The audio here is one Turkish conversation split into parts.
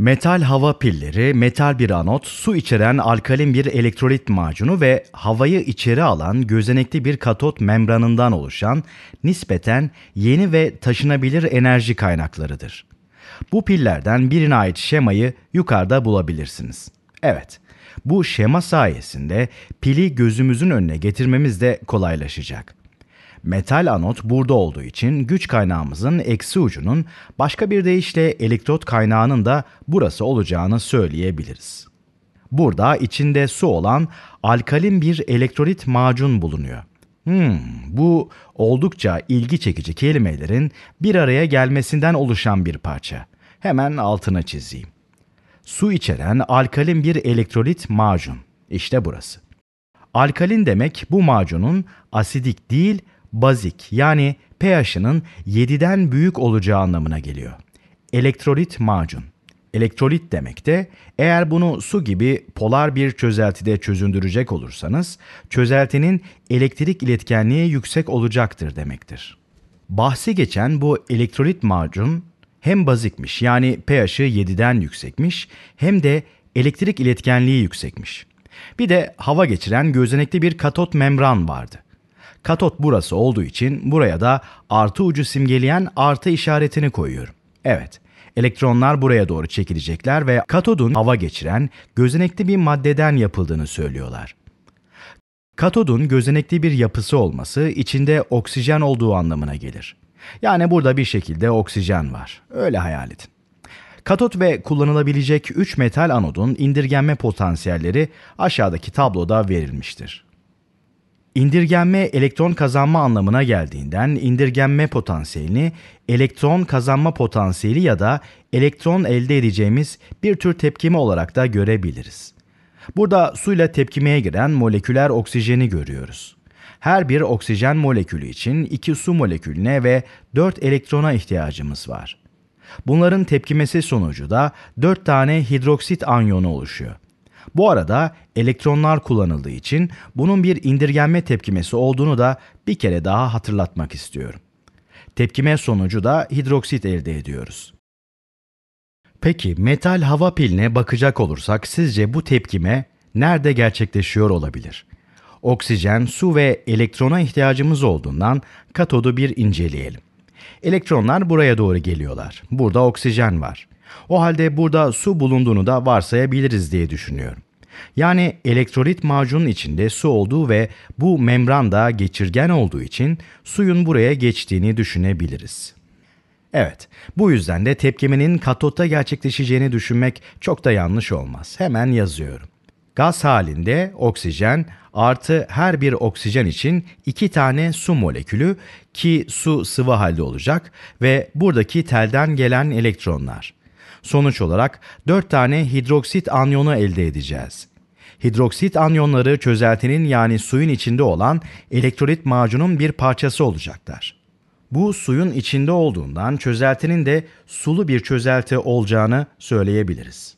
Metal hava pilleri, metal bir anot, su içeren alkalin bir elektrolit macunu ve havayı içeri alan gözenekli bir katot membranından oluşan nispeten yeni ve taşınabilir enerji kaynaklarıdır. Bu pillerden birine ait şemayı yukarıda bulabilirsiniz. Evet, bu şema sayesinde pili gözümüzün önüne getirmemiz de kolaylaşacak. Metal anot burada olduğu için güç kaynağımızın eksi ucunun başka bir deyişle elektrot kaynağının da burası olacağını söyleyebiliriz. Burada içinde su olan alkalin bir elektrolit macun bulunuyor. Hmm, bu oldukça ilgi çekici kelimelerin bir araya gelmesinden oluşan bir parça. Hemen altına çizeyim. Su içeren alkalin bir elektrolit macun. İşte burası. Alkalin demek bu macunun asidik değil, bazik yani pH'ının 7'den büyük olacağı anlamına geliyor. Elektrolit macun. Elektrolit demek de eğer bunu su gibi polar bir çözeltide çözündürecek olursanız çözeltinin elektrik iletkenliği yüksek olacaktır demektir. Bahsi geçen bu elektrolit macun hem bazikmiş yani pH'ı 7'den yüksekmiş hem de elektrik iletkenliği yüksekmiş. Bir de hava geçiren gözenekli bir katot membran vardı. Katot burası olduğu için buraya da artı ucu simgeleyen artı işaretini koyuyorum. Evet, elektronlar buraya doğru çekilecekler ve katodun hava geçiren gözenekli bir maddeden yapıldığını söylüyorlar. Katodun gözenekli bir yapısı olması içinde oksijen olduğu anlamına gelir. Yani burada bir şekilde oksijen var. Öyle hayal edin. Katot ve kullanılabilecek 3 metal anodun indirgenme potansiyelleri aşağıdaki tabloda verilmiştir. İndirgenme elektron kazanma anlamına geldiğinden indirgenme potansiyelini elektron kazanma potansiyeli ya da elektron elde edeceğimiz bir tür tepkime olarak da görebiliriz. Burada suyla tepkimeye giren moleküler oksijeni görüyoruz. Her bir oksijen molekülü için iki su molekülüne ve 4 elektrona ihtiyacımız var. Bunların tepkimesi sonucu da 4 tane hidroksit anyonu oluşuyor. Bu arada elektronlar kullanıldığı için bunun bir indirgenme tepkimesi olduğunu da bir kere daha hatırlatmak istiyorum. Tepkime sonucu da hidroksit elde ediyoruz. Peki metal hava piline bakacak olursak sizce bu tepkime nerede gerçekleşiyor olabilir? Oksijen, su ve elektrona ihtiyacımız olduğundan katodu bir inceleyelim. Elektronlar buraya doğru geliyorlar. Burada oksijen var. O halde burada su bulunduğunu da varsayabiliriz diye düşünüyorum. Yani elektrolit macunun içinde su olduğu ve bu membran da geçirgen olduğu için suyun buraya geçtiğini düşünebiliriz. Evet, bu yüzden de tepkimenin katotta gerçekleşeceğini düşünmek çok da yanlış olmaz. Hemen yazıyorum. Gaz halinde oksijen artı her bir oksijen için iki tane su molekülü ki su sıvı halde olacak ve buradaki telden gelen elektronlar. Sonuç olarak 4 tane hidroksit anyonu elde edeceğiz. Hidroksit anyonları çözeltinin yani suyun içinde olan elektrolit macunun bir parçası olacaklar. Bu suyun içinde olduğundan çözeltinin de sulu bir çözelti olacağını söyleyebiliriz.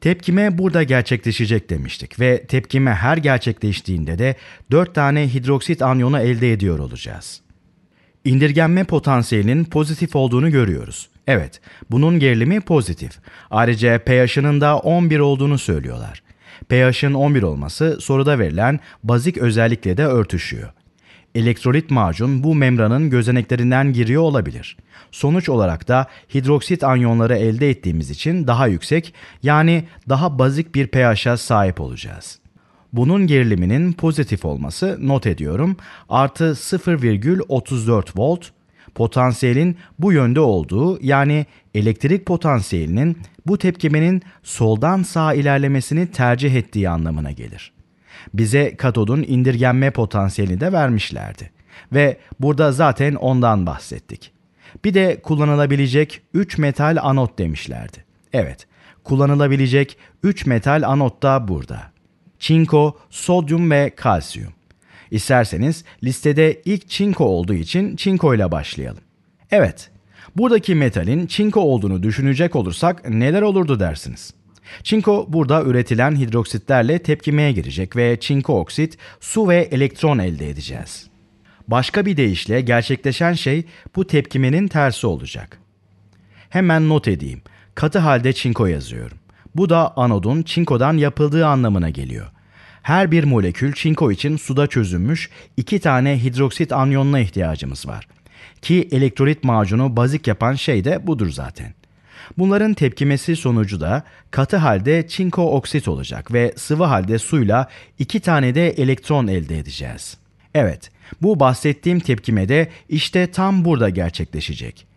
Tepkime burada gerçekleşecek demiştik ve tepkime her gerçekleştiğinde de 4 tane hidroksit anyonu elde ediyor olacağız. İndirgenme potansiyelinin pozitif olduğunu görüyoruz. Evet, bunun gerilimi pozitif. Ayrıca pH'ının da 11 olduğunu söylüyorlar. pH'ın 11 olması soruda verilen bazik özellikle de örtüşüyor. Elektrolit macun bu membranın gözeneklerinden giriyor olabilir. Sonuç olarak da hidroksit anyonları elde ettiğimiz için daha yüksek yani daha bazik bir pH'a sahip olacağız. Bunun geriliminin pozitif olması not ediyorum artı 0,34 volt potansiyelin bu yönde olduğu yani elektrik potansiyelinin bu tepkimenin soldan sağa ilerlemesini tercih ettiği anlamına gelir. Bize katodun indirgenme potansiyelini de vermişlerdi ve burada zaten ondan bahsettik. Bir de kullanılabilecek 3 metal anot demişlerdi. Evet, kullanılabilecek 3 metal anot da burada. Çinko, sodyum ve kalsiyum. İsterseniz listede ilk çinko olduğu için çinko ile başlayalım. Evet, buradaki metalin çinko olduğunu düşünecek olursak neler olurdu dersiniz? Çinko burada üretilen hidroksitlerle tepkimeye girecek ve çinko oksit su ve elektron elde edeceğiz. Başka bir deyişle gerçekleşen şey bu tepkimenin tersi olacak. Hemen not edeyim. katı halde çinko yazıyorum. Bu da anodun çinkodan yapıldığı anlamına geliyor. Her bir molekül çinko için suda çözünmüş iki tane hidroksit anyonuna ihtiyacımız var. Ki elektrolit macunu bazik yapan şey de budur zaten. Bunların tepkimesi sonucu da katı halde çinko oksit olacak ve sıvı halde suyla iki tane de elektron elde edeceğiz. Evet, bu bahsettiğim tepkime de işte tam burada gerçekleşecek.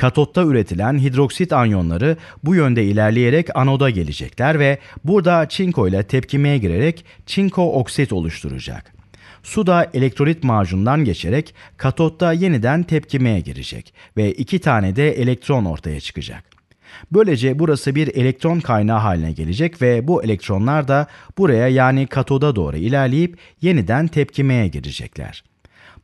Katotta üretilen hidroksit anyonları bu yönde ilerleyerek anoda gelecekler ve burada çinko ile tepkimeye girerek çinko oksit oluşturacak. Su da elektrolit macundan geçerek katotta yeniden tepkimeye girecek ve iki tane de elektron ortaya çıkacak. Böylece burası bir elektron kaynağı haline gelecek ve bu elektronlar da buraya yani katoda doğru ilerleyip yeniden tepkimeye girecekler.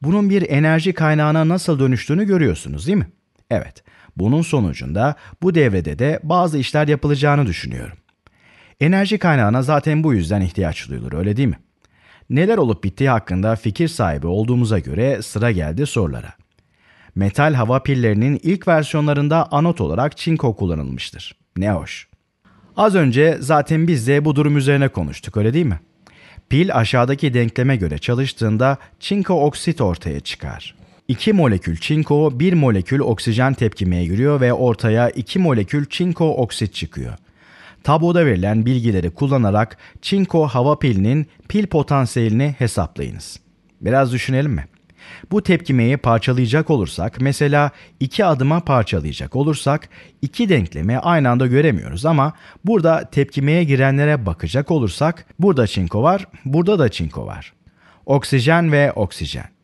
Bunun bir enerji kaynağına nasıl dönüştüğünü görüyorsunuz değil mi? Evet, bunun sonucunda bu devrede de bazı işler yapılacağını düşünüyorum. Enerji kaynağına zaten bu yüzden ihtiyaç duyulur, öyle değil mi? Neler olup bittiği hakkında fikir sahibi olduğumuza göre sıra geldi sorulara. Metal hava pillerinin ilk versiyonlarında anot olarak çinko kullanılmıştır. Ne hoş. Az önce zaten biz de bu durum üzerine konuştuk, öyle değil mi? Pil aşağıdaki denkleme göre çalıştığında çinko oksit ortaya çıkar. 2 molekül çinko, 1 molekül oksijen tepkimeye giriyor ve ortaya 2 molekül çinko oksit çıkıyor. Tabloda verilen bilgileri kullanarak çinko hava pilinin pil potansiyelini hesaplayınız. Biraz düşünelim mi? Bu tepkimeyi parçalayacak olursak, mesela iki adıma parçalayacak olursak iki denklemi aynı anda göremiyoruz ama burada tepkimeye girenlere bakacak olursak burada çinko var, burada da çinko var. Oksijen ve oksijen.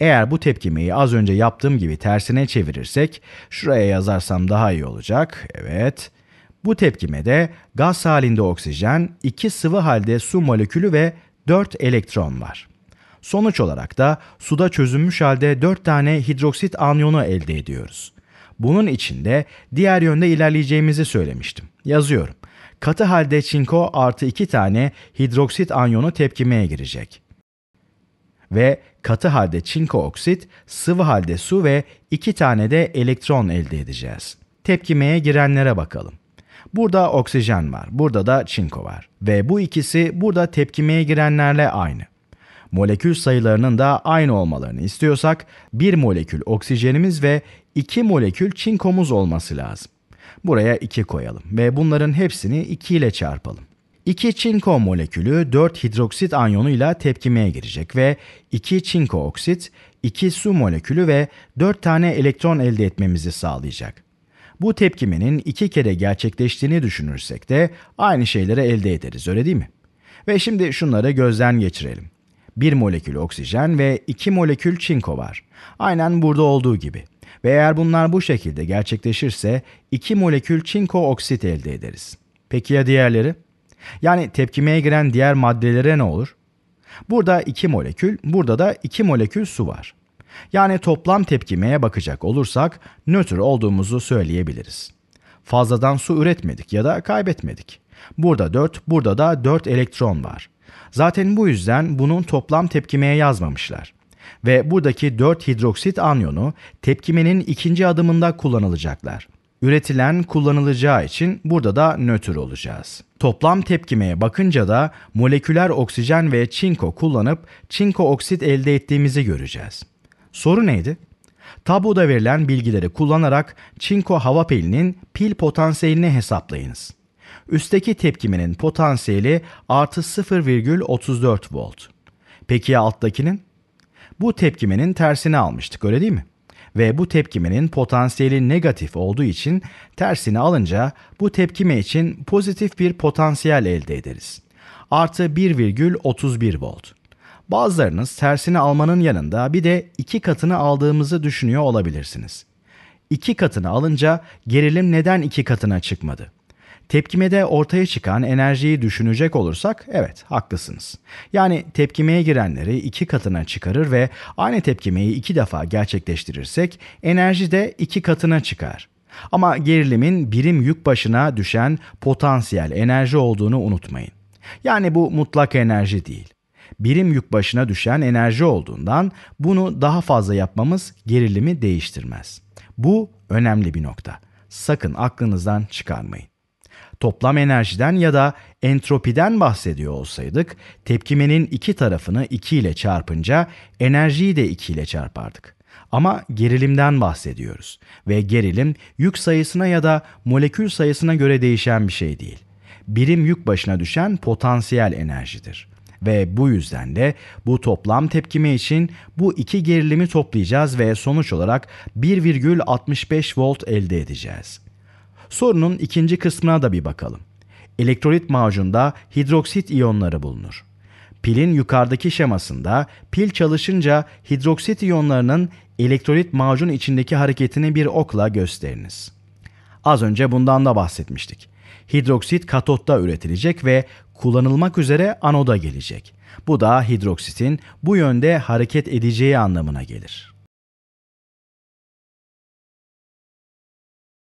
Eğer bu tepkimeyi az önce yaptığım gibi tersine çevirirsek, şuraya yazarsam daha iyi olacak. Evet. Bu tepkimede gaz halinde oksijen, iki sıvı halde su molekülü ve 4 elektron var. Sonuç olarak da suda çözünmüş halde 4 tane hidroksit anyonu elde ediyoruz. Bunun içinde diğer yönde ilerleyeceğimizi söylemiştim. Yazıyorum. Katı halde çinko artı 2 tane hidroksit anyonu tepkimeye girecek. Ve katı halde çinko oksit, sıvı halde su ve 2 tane de elektron elde edeceğiz. Tepkimeye girenlere bakalım. Burada oksijen var, burada da çinko var ve bu ikisi burada tepkimeye girenlerle aynı. Molekül sayılarının da aynı olmalarını istiyorsak bir molekül oksijenimiz ve iki molekül çinkomuz olması lazım. Buraya 2 koyalım ve bunların hepsini 2 ile çarpalım. 2 çinko molekülü 4 hidroksit anyonuyla tepkimeye girecek ve 2 çinko oksit, 2 su molekülü ve 4 tane elektron elde etmemizi sağlayacak. Bu tepkimenin iki kere gerçekleştiğini düşünürsek de aynı şeyleri elde ederiz öyle değil mi? Ve şimdi şunları gözden geçirelim. 1 molekül oksijen ve 2 molekül çinko var. Aynen burada olduğu gibi. Ve eğer bunlar bu şekilde gerçekleşirse 2 molekül çinko oksit elde ederiz. Peki ya diğerleri? Yani tepkimeye giren diğer maddelere ne olur? Burada 2 molekül, burada da 2 molekül su var. Yani toplam tepkimeye bakacak olursak nötr olduğumuzu söyleyebiliriz. Fazladan su üretmedik ya da kaybetmedik. Burada 4, burada da 4 elektron var. Zaten bu yüzden bunun toplam tepkimeye yazmamışlar. Ve buradaki 4 hidroksit anyonu tepkimenin ikinci adımında kullanılacaklar. Üretilen kullanılacağı için burada da nötr olacağız. Toplam tepkimeye bakınca da moleküler oksijen ve çinko kullanıp çinko oksit elde ettiğimizi göreceğiz. Soru neydi? Tabloda verilen bilgileri kullanarak çinko hava pilinin pil potansiyelini hesaplayınız. Üstteki tepkimenin potansiyeli artı 0,34 volt. Peki ya alttakinin? Bu tepkimenin tersini almıştık öyle değil mi? Ve bu tepkimenin potansiyeli negatif olduğu için tersini alınca bu tepkime için pozitif bir potansiyel elde ederiz. Artı 1,31 volt. Bazılarınız tersini almanın yanında bir de iki katını aldığımızı düşünüyor olabilirsiniz. İki katını alınca gerilim neden iki katına çıkmadı? Tepkimede ortaya çıkan enerjiyi düşünecek olursak evet haklısınız. Yani tepkimeye girenleri iki katına çıkarır ve aynı tepkimeyi iki defa gerçekleştirirsek enerji de iki katına çıkar. Ama gerilimin birim yük başına düşen potansiyel enerji olduğunu unutmayın. Yani bu mutlak enerji değil. Birim yük başına düşen enerji olduğundan bunu daha fazla yapmamız gerilimi değiştirmez. Bu önemli bir nokta. sakın aklınızdan çıkarmayın. Toplam enerjiden ya da entropiden bahsediyor olsaydık, tepkimenin iki tarafını 2 ile çarpınca enerjiyi de 2 ile çarpardık. Ama gerilimden bahsediyoruz ve gerilim yük sayısına ya da molekül sayısına göre değişen bir şey değil. Birim yük başına düşen potansiyel enerjidir. Ve bu yüzden de bu toplam tepkime için bu iki gerilimi toplayacağız ve sonuç olarak 1,65 volt elde edeceğiz. Sorunun ikinci kısmına da bir bakalım. Elektrolit macunda hidroksit iyonları bulunur. Pilin yukarıdaki şemasında pil çalışınca hidroksit iyonlarının elektrolit macun içindeki hareketini bir okla gösteriniz. Az önce bundan da bahsetmiştik. Hidroksit katotta üretilecek ve kullanılmak üzere anoda gelecek. Bu da hidroksitin bu yönde hareket edeceği anlamına gelir.